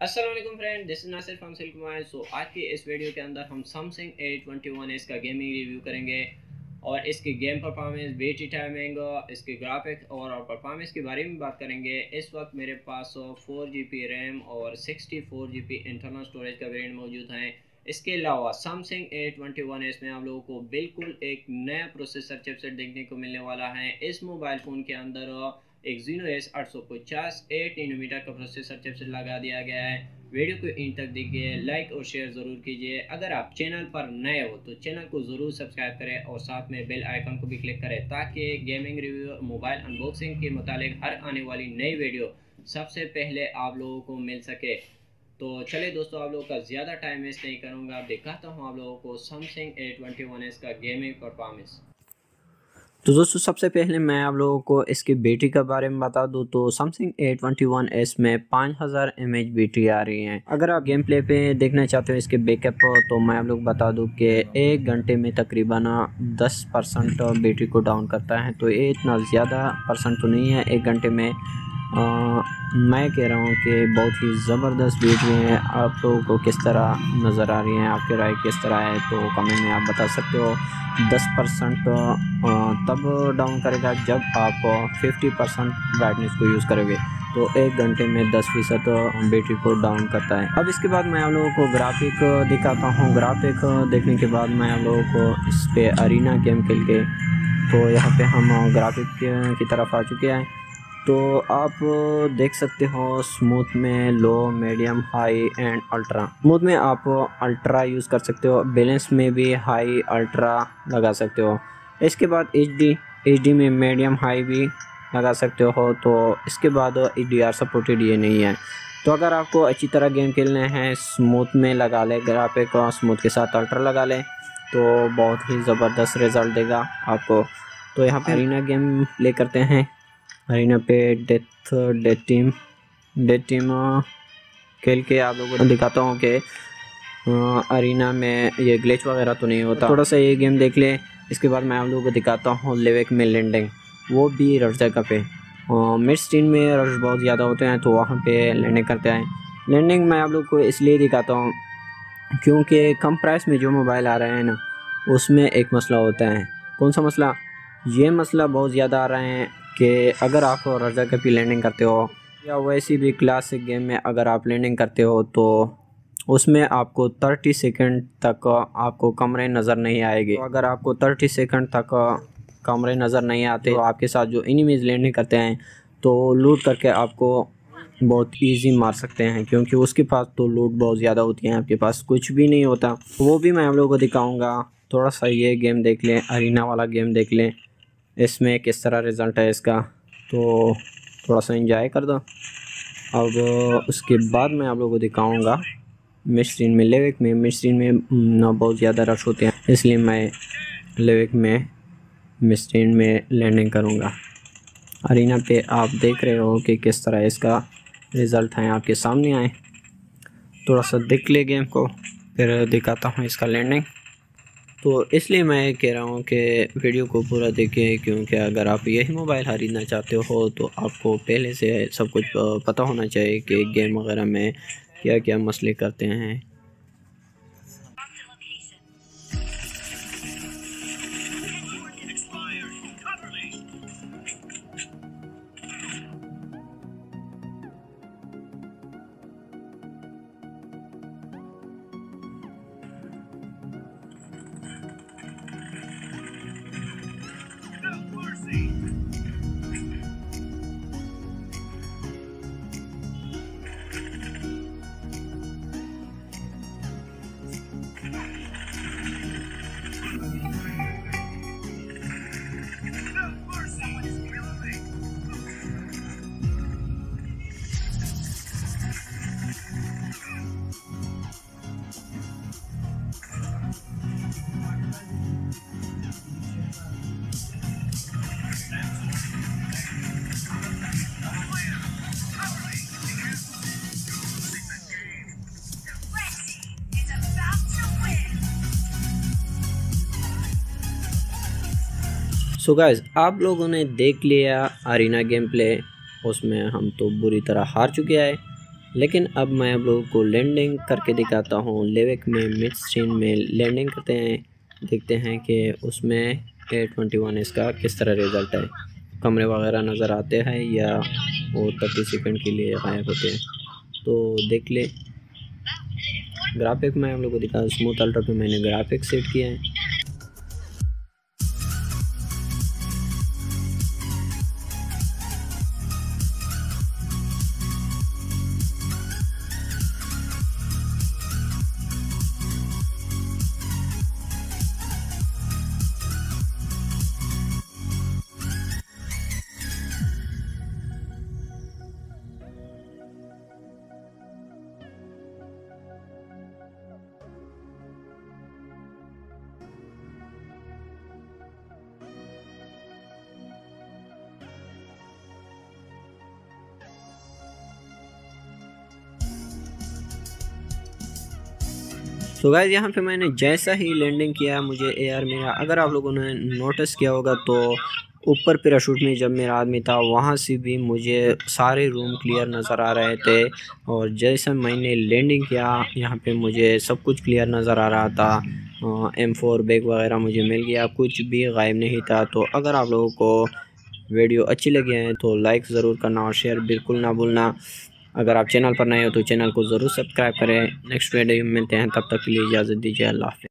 Aslam friend this is Nasir from silk mobile so आज की इस वीडियो के अंदर हम सैमसंग ए ट्वेंटी वन इसका गेमिंग रिव्यू करेंगे और इसकी गेम परफॉर्मेंस बैटरी टाइमिंग इसके ग्राफिक्स और, और परफॉर्मेंस के बारे में बात करेंगे। इस वक्त मेरे पास फोर जी बी रैम और sixty four G B internal storage का वेरिएंट मौजूद है। इसके अलावा सैमसंग ए ट्वेंटी वन इसमें आप लोगों को बिल्कुल एक नया प्रोसेसर चिपसेट देखने को मिलने वाला है। इस मोबाइल फ़ोन के अंदर एक जीनो एस आठ सौ पचास एट नैनोमीटर का प्रोसेसर चिपसेट लगा दिया गया है। वीडियो को इन तक देखिए लाइक और शेयर ज़रूर कीजिए। अगर आप चैनल पर नए हो तो चैनल को ज़रूर सब्सक्राइब करें और साथ में बेल आइकन को भी क्लिक करें ताकि गेमिंग रिव्यू मोबाइल अनबॉक्सिंग के मुतालिक हर आने वाली नई वीडियो सबसे पहले आप लोगों को मिल सके। तो चले दोस्तों, आप लोगों का ज़्यादा टाइम वेस्ट नहीं करूँगा। दिखाता हूँ आप लोगों को Samsung A twenty one S का गेमिंग परफॉर्मेंस तो दोस्तों, सबसे पहले मैं आप लोगों को इसकी बैटरी के बारे में बता दूँ तो Samsung A twenty one S में पाँच हज़ार एम एच बैटरी आ रही है। अगर आप गेम प्ले पे देखना चाहते हो इसके बैकअप तो मैं आप लोग बता दूँ कि एक घंटे में तकरीबन 10 परसेंट बैटरी को डाउन करता है। तो ये इतना ज़्यादा परसेंट तो नहीं है, एक घंटे में आ, मैं कह रहा हूँ कि बहुत ही ज़बरदस्त बैटरी है। आप लोगों को किस तरह नज़र आ रही है? आपकी राय किस तरह है? तो कमेंट में आप बता सकते हो। दस परसेंट तब डाउन करेगा जब आप फिफ्टी परसेंट ब्राइटनेस को यूज़ करोगे। तो एक घंटे में दस फ़ीसद बैटरी को डाउन करता है। अब इसके बाद मैं आप लोगों को ग्राफिक दिखाता हूँ। ग्राफिक देखने के बाद मैं आप लोगों को इस पर अरीना गेम खेल के तो यहाँ पे हम ग्राफिक की तरफ़ आ चुके हैं। तो आप देख सकते हो स्मूथ में low medium high and ultra. Smooth में आप अल्ट्रा यूज़ कर सकते हो बैलेंस में भी हाई अल्ट्रा लगा सकते हो। इसके बाद एच डी एच डी में मीडियम हाई भी लगा सकते हो तो इसके बाद एच डी आर सपोर्टेड ये नहीं है। तो अगर आपको अच्छी तरह गेम खेलने हैं स्मूथ में लगा ले ग्राफिक स्मूथ के साथ अल्ट्रा लगा ले तो बहुत ही ज़बरदस्त रिज़ल्ट देगा आपको। तो यहाँ पे अरीना गेम प्ले करते हैं। अरीना पे death death team death team खेल के आप लोगों को दिखाता हूँ कि अरीना में ये ग्लिच वगैरह तो नहीं होता। थोड़ा सा ये गेम देख ले, इसके बाद मैं आप लोगों को दिखाता हूँ लेवेक में लैंडिंग वो भी रश जगह पे। मिड स्टीन में रश बहुत ज़्यादा होते हैं तो वहाँ पे लैंडिंग करते हैं। लैंडिंग मैं आप लोग को इसलिए दिखाता हूँ, क्योंकि कम प्राइस में जो मोबाइल आ रहे हैं ना, उसमें एक मसला होता है। कौन सा मसला? ये मसला बहुत ज़्यादा आ रहे हैं कि अगर आप रजा कपी लैंडिंग करते हो, या वैसी भी क्लासिक गेम में अगर आप लैंडिंग करते हो तो उसमें आपको 30 सेकंड तक आपको कमरे नज़र नहीं आएगी। तो अगर आपको 30 सेकंड तक कमरे नज़र नहीं आते तो आपके साथ जो इनिमीज लैंडिंग करते हैं तो लूट करके आपको बहुत इजी मार सकते हैं, क्योंकि उसके पास तो लूट बहुत ज़्यादा होती है, आपके पास कुछ भी नहीं होता। वो भी मैं आप लोगों को दिखाऊँगा। थोड़ा सा ये गेम देख लें अरीना वाला गेम देख लें। इसमें किस तरह रिज़ल्ट है इसका? तो थोड़ा सा इंजॉय कर दो। अब उसके बाद मैं आप लोगों को दिखाऊँगा। मिस्ट्रीन में लेविक में मिस्ट्रीन में ना बहुत ज़्यादा रश होते हैं। इसलिए मैं लेविक में मिस्ट्रीन में लैंडिंग करूँगा। अरीना पे आप देख रहे हो कि किस तरह इसका रिज़ल्ट है। आपके सामने आए। थोड़ा सा देख ले गेम को, फिर दिखाता हूँ इसका लैंडिंग तो इसलिए मैं कह रहा हूँ कि वीडियो को पूरा देखें, क्योंकि अगर आप यही मोबाइल ख़रीदना चाहते हो तो आपको पहले से सब कुछ पता होना चाहिए कि गेम वगैरह में क्या क्या मसले करते हैं। सो गाइज़ आप लोगों ने देख लिया अरीना गेम प्ले उसमें हम तो बुरी तरह हार चुके हैं। लेकिन अब मैं आप लोगों को लैंडिंग करके दिखाता हूँ। लेविक में मिड स्क्रीन में लैंडिंग करते हैं। देखते हैं कि उसमें ए ट्वेंटी वन इसका किस तरह रिज़ल्ट है। कमरे वगैरह नज़र आते हैं या वो थर्टी सेकंड के लिए गायब होते हैं। तो देख ले। ग्राफिक मैं आप लोगों को दिखा स्मूथ अल्ट्रा पे मैंने ग्राफिक सेट किया है। तो गाइज़ यहाँ पे मैंने जैसा ही लैंडिंग किया मुझे एयर मेरा अगर आप लोगों ने नोटिस किया होगा तो ऊपर पैराशूट में जब मेरा आदमी था, वहाँ से भी मुझे सारे रूम क्लियर नज़र आ रहे थे। और जैसे मैंने लैंडिंग किया, यहाँ पे मुझे सब कुछ क्लियर नज़र आ रहा था। एम फोर बैग वगैरह मुझे मिल गया, कुछ भी गायब नहीं था। तो अगर आप लोगों को वीडियो अच्छी लगी है तो लाइक ज़रूर करना और शेयर बिल्कुल ना भूलना। अगर आप चैनल पर नए हो तो चैनल को ज़रूर सब्सक्राइब करें। नेक्स्ट वीडियो में मिलते हैं, तब तक के लिए इजाज़त दीजिए, अल्लाह हाफि